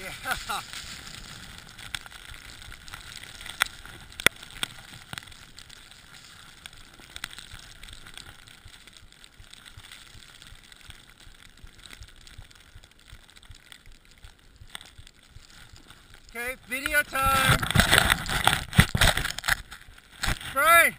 Yeah. Okay, video time. Great.